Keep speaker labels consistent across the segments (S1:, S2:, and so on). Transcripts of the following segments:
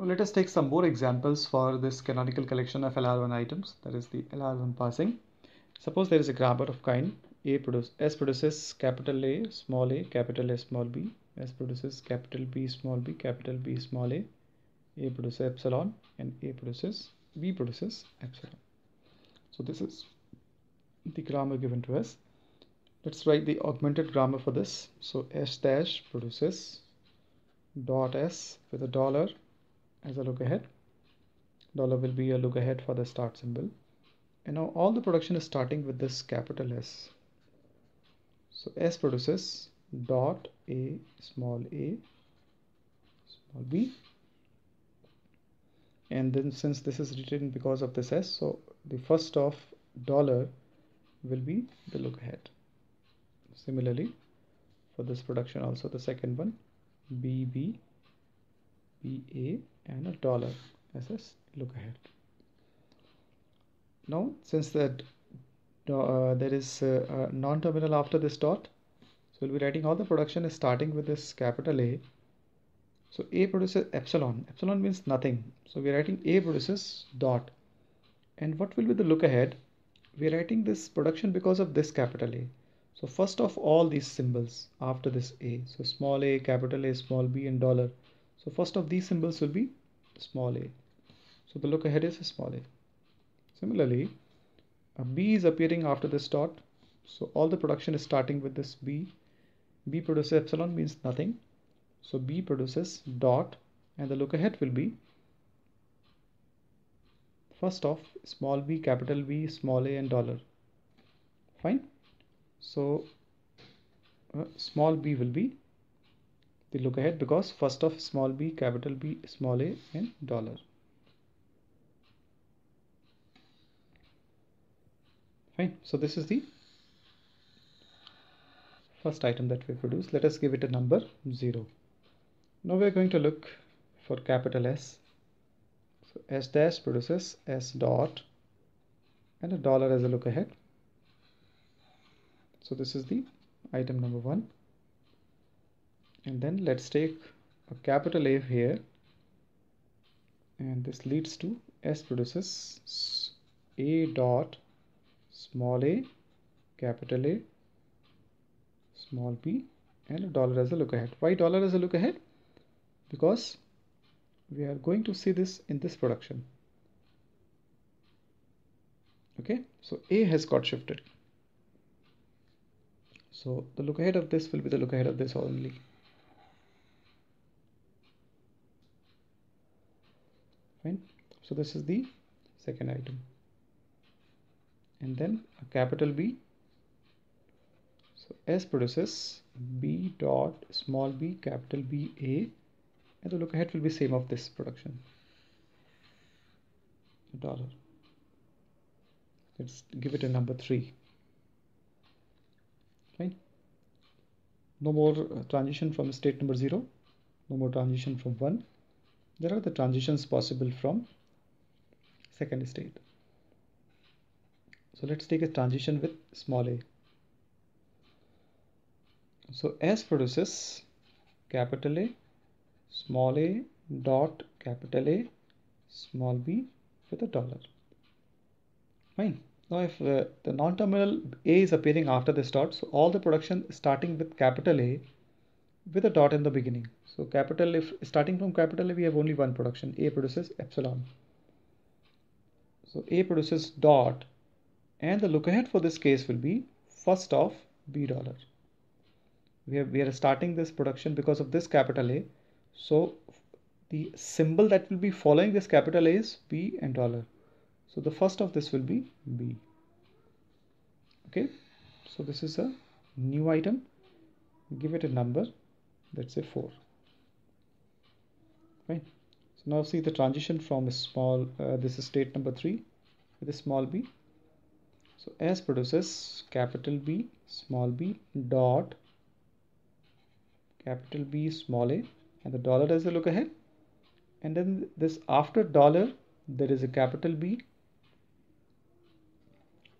S1: Now let us take some more examples for this canonical collection of LR1 items, that is the LR1 parsing. Suppose there is a grammar of kind A produce, S produces capital A, small a, capital A, small b, S produces capital B, small b, capital B, small a, A produces epsilon, and A produces, B produces epsilon. So this is the grammar given to us. Let's write the augmented grammar for this. So S dash produces dot S with a dollar as a look ahead. Dollar will be a look ahead for the start symbol. And now all the production is starting with this capital S. So S produces dot A small a small b and then since this is written because of this S so the first of dollar will be the look ahead similarly for this production also the second one BB BA and a dollar. As a look ahead. Now since that uh, there is a non-terminal after this dot so we'll be writing all the production is starting with this capital A. So A produces epsilon. Epsilon means nothing. So we're writing A produces dot. And what will be the look ahead? We're writing this production because of this capital A. So first of all these symbols after this A. So small a capital A small b and dollar so first of these symbols will be small a. So the look ahead is small a. Similarly, a B is appearing after this dot. So all the production is starting with this B. B produces epsilon means nothing. So B produces dot and the look ahead will be first off small b capital B small a and dollar. Fine. So uh, small b will be the look ahead because first of small b capital B small a and dollar. Fine. So this is the first item that we produce. Let us give it a number 0 now we are going to look for capital S. So S dash produces S dot and a dollar as a look ahead. So this is the item number one and then let's take a capital A here and this leads to S produces A dot small a capital A small b and a dollar as a look ahead. Why dollar as a look ahead? Because we are going to see this in this production. Okay, so A has got shifted. So the look ahead of this will be the look ahead of this only. Fine so this is the second item. And then a capital B. So S produces B dot small b capital B A. And the look ahead will be same of this production. Dollar. Let's give it a number 3 fine no more uh, transition from state number 0 no more transition from 1 there are the transitions possible from second state. So let's take a transition with small a. So s produces capital a small a dot capital a small b with a dollar. Fine. Now if uh, the non-terminal a is appearing after this dot so all the production starting with capital a with a dot in the beginning. So capital if starting from capital A we have only one production A produces epsilon. So A produces dot and the look ahead for this case will be first of B dollar. We, have, we are starting this production because of this capital A. So the symbol that will be following this capital A is B and dollar. So the first of this will be B. Okay, so this is a new item. Give it a number let's say 4 right. So now see the transition from a small uh, this is state number 3 with a small b. So s produces capital B small b dot capital B small a and the dollar as a look ahead. And then this after dollar there is a capital B.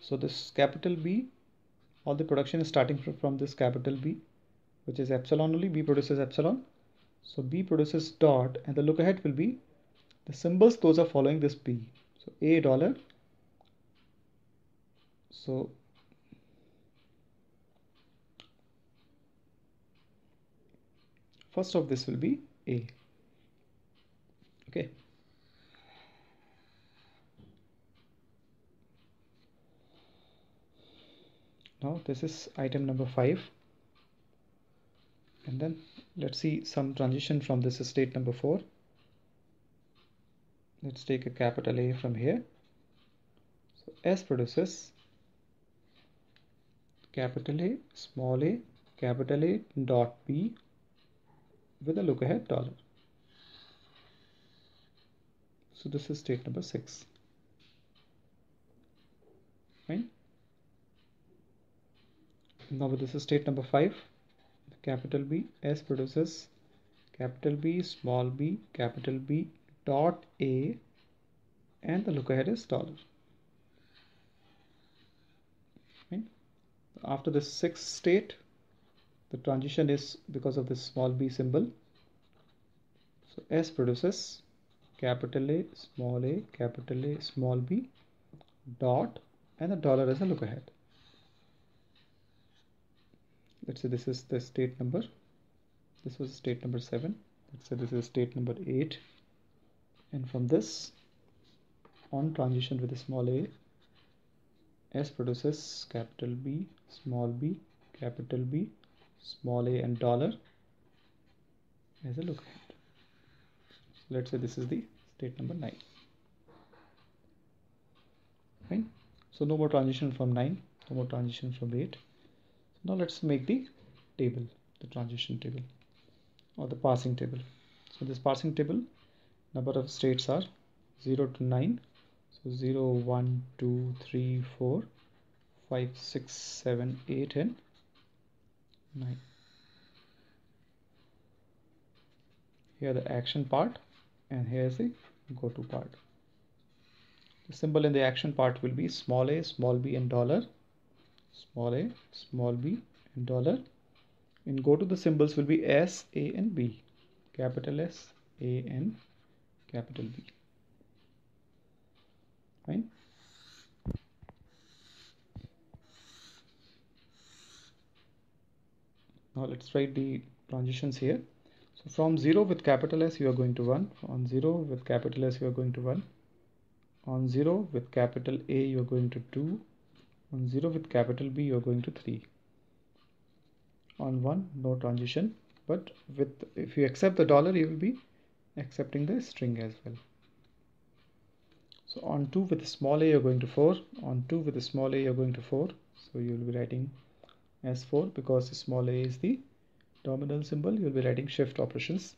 S1: So this capital B all the production is starting from this capital B which is epsilon only b produces epsilon. So b produces dot and the look ahead will be the symbols those are following this B. so a dollar. So first of this will be a. Okay. Now this is item number five and then let's see some transition from this state number four. Let's take a capital A from here. So S produces capital A small a capital A dot B with a look ahead dollar. So this is state number six. Right now this is state number 5 capital B S produces capital B small b capital B dot A and the look ahead is dollar. After the sixth state the transition is because of this small b symbol. So S produces capital A small a capital A small b dot and the dollar is a look ahead let's say this is the state number. This was state number 7 let's say this is state number 8 and from this on transition with a small a s produces capital b small b capital b small a and dollar as a look ahead so let's say this is the state number 9 fine. So no more transition from 9 no more transition from 8 now let's make the table the transition table or the parsing table. So this parsing table number of states are 0 to 9 so 0 1 2 3 4 5 6 7 8 and 9 here the action part and here is the go to part. The symbol in the action part will be small a small b and dollar small a, small b, and dollar. And go to the symbols will be S, A, and B. Capital S, A, and capital B. Fine. Now let's write the transitions here. So from 0 with capital S you are going to 1. On 0 with capital S you are going to 1. On 0 with capital A you are going to 2 on 0 with capital B you're going to 3 on 1 no transition but with if you accept the dollar you will be accepting the string as well. So on 2 with a small a you're going to 4 on 2 with a small a you're going to 4 so you will be writing as 4 because the small a is the dominant symbol. You'll be writing shift operations.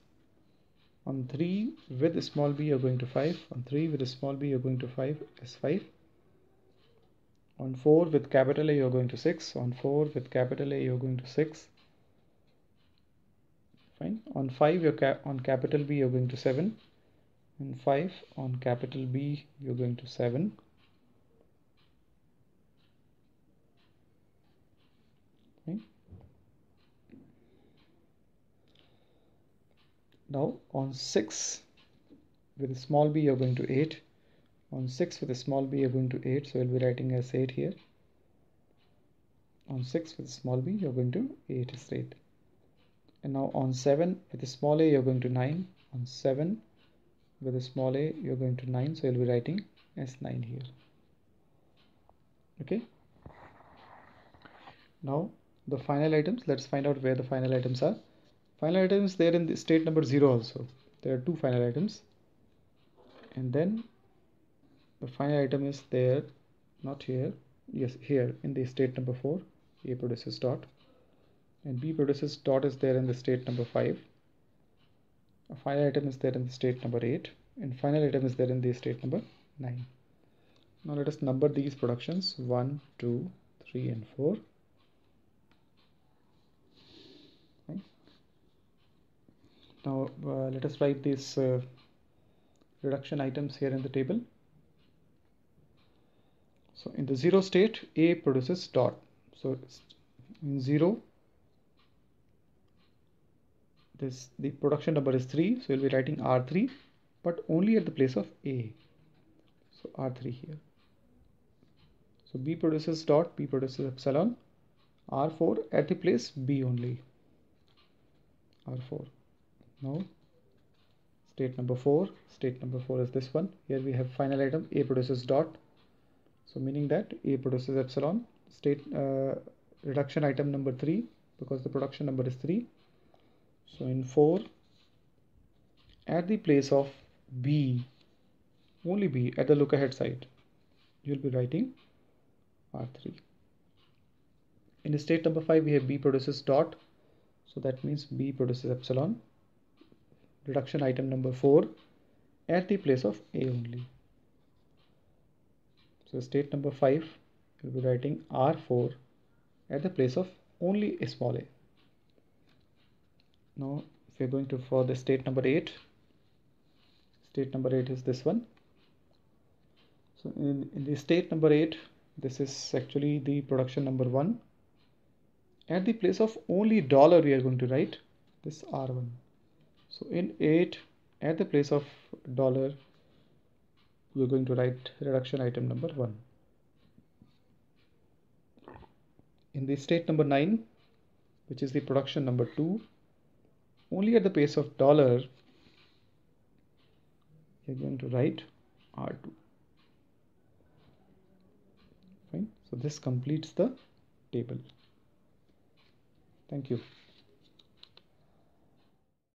S1: On 3 with a small b you're going to 5 on 3 with a small b you're going to 5 as 5 on 4 with capital A you're going to 6 on 4 with capital A you're going to 6 fine. On 5 you're ca on capital B you're going to 7 and 5 on capital B you're going to 7 okay. now on 6 with small b you're going to 8 on 6 with a small b you're going to 8 so we'll be writing as 8 here. On 6 with a small b you're going to 8 is 8 and now on 7 with a small a you're going to 9 on 7 with a small a you're going to 9 so you'll be writing as 9 here. Okay? Now the final items. Let's find out where the final items are. Final items there in the state number 0 also. There are two final items. And then the final item is there not here. Yes here in the state number 4 a produces dot. And b produces dot is there in the state number 5 a final item is there in the state number 8 and final item is there in the state number 9 now let us number these productions 1 2 3 and 4 now uh, let us write these uh, reduction items here in the table so in the zero state, A produces dot. So in zero, this the production number is 3. So we'll be writing R3 but only at the place of A. So R3 here. So B produces dot, B produces epsilon, R4 at the place B only. R4. Now state number 4, state number 4 is this one. Here we have final item A produces dot. So meaning that A produces epsilon. State uh, reduction item number 3 because the production number is 3. So in 4 at the place of B only B at the look ahead side you'll be writing R3 in state number 5 we have B produces dot so that means B produces epsilon reduction item number 4 at the place of A only so state number 5 you'll be writing R4 at the place of only a small a. Now if you're going to for the state number 8 state number 8 is this one. So in, in the state number 8 this is actually the production number 1 at the place of only dollar we are going to write this r1 so in 8 at the place of dollar we're going to write reduction item number 1 in the state number 9 which is the production number 2 only at the pace of dollar you're going to write R2 fine. So this completes the table. Thank you